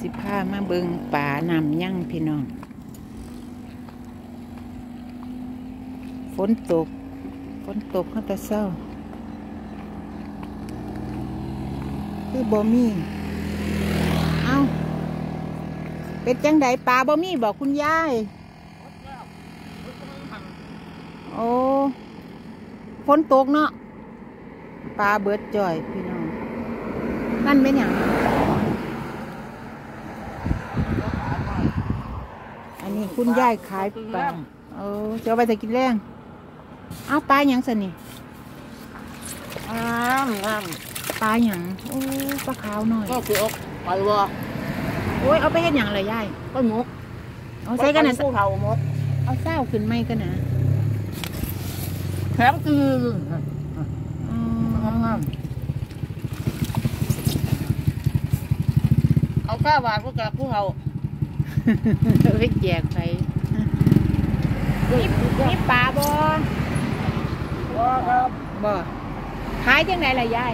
สิพามาเบิงป่านำยั่งพี่น้อง ฝนตก ฝนตกเขาแต่เศร้า คือบ่มีเอาเป็นจังไดปลาบ่มีบอกคุณยาย โอ้ฝนตกเนาะปลาเบิดจ่อยพี่น้อง นั่นเป็นอย่าง นนี้คุณยายขายปลาเออจะเอาไปจะกินแรงเอาปลาหยังสนี่งามงามปลาหยังโอ้ปลาขาวหน่อยก็คืออกไปวัวโอ้ยเอาไปเฮ็ดหยังเลยยายก็หมกเอาใส่กันนะผู้เฒ่าหมกเอาเศร้าขึ้นไม่กันนะแถมคืออ๋องามเอาข้าวหวานก็กับผู้เฒ่าเอา ไปแจกไปนี่นี่ปลาบ่ว้าครับบ่ขายจังไดล่ะยาย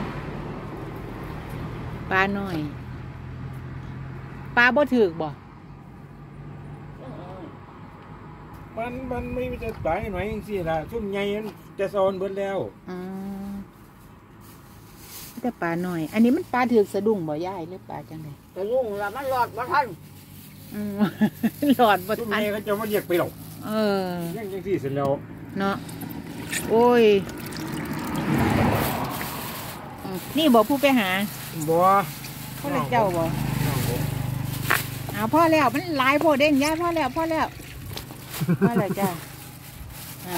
ปลาหน่อยปลาบ่ถึกบ่มันมันไม่จะตายหน่อยยังสิล่ะซุ่มใหญ่มันจะซอนเบิดแล้วอ๋อแต่ปลาหน่อย อันนี้มันปลาถึกสะดุ้งบ่ยายหรือปลาจังไดแต่ลุงละมันหลอดมาทัน อืมหลอดบ่ซุ่มทัใหนญ่เขาจะมาเรียกไปหรอกเออยังยังสิเสร็จแล้วเนาะโอ้ยอืมนี่บอกผู้ไปหาบัวพ่อเลยเจ้าบอกเอาพ่อแล้วมันหลายโพดเด้งย่าพ่อแล้วพ่อแล้วพ่อแล้วจ้าอ่า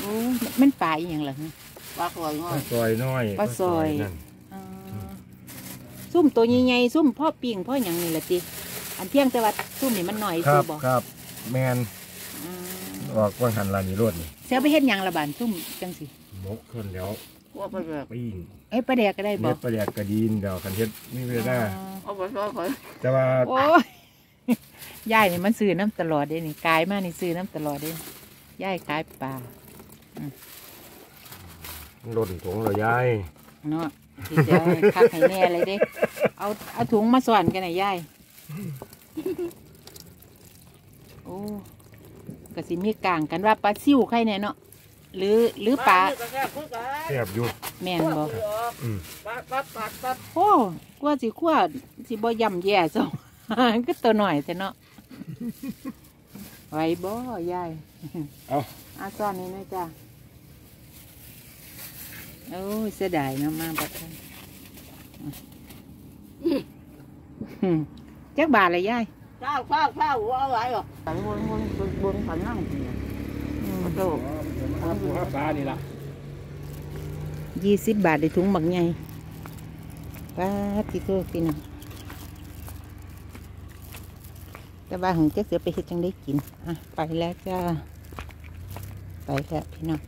โอ้มันป่าอหย่างเหรอฮะปลาคอยง่อปลายซอยน้อยปลาซอย นั่นอ่า ซุ่มตัวใหญ่ๆซุ่มพ่อปิ่งพ่ออย่างนี้ละจีอันเที่ยงแต่ว่าซุ่มนี่มันหน่อยคตัรัวบบอกครับ แมนอ่าออกว่างหันลานี่รถนี่เสียไปเฮ็ดหยังละบานซุ่มจังสิหมกขึ้นแล้วว่าไปแบบปิ้งเอ้ยปลาแดกก็ได้บเม็อดกประแดกกระดีนเดี๋ยวกันเฮ็ดนี่เวลาเอาไปซอยคอยแต่ว่าโอ้ยยายนี่มันซื้อน้ำตลอดเด้นี่กายมากนี่ซื้อน้ำตลอดเด้ยายขายปลา หล่นถุงเรายาย เนาะสิจะให้คักให้แน่เลยเด้เอาเอาถุงมาสอนกันนะยายโอ้กสิมีกลางกันว่าปลาซิ่วใครเนี่ยเนาะหรือหรือปลาก็แค่คุยกันแซ่บอยู่แม่นบ่อืมปั๊บปั๊บปั๊บปั๊บโอ้กว่าสิขั้วสิบ่ย่ำแย่ซะก็ตัวหน่อยแต่เนาะไหวบ่ยายเอาอาซ่อนนี่นะจ้ะ โอ้ยเสียดายเนาะมาบัดทันอืมจักบาทเลยยายข้าวข้าวข้าวว่าอะไรหรอแต่วนวนวนขันนั่งกระโดดปูข้าวปลานี่ล่ะยี่สิบบาทได้ถุงบักใหญ่ป้าติโตพี่น้องแต่ว่าหงจะเสือไปเฮ็ดจังได้กินอะไปแล้วจ้าไปแล้วพี่น้อง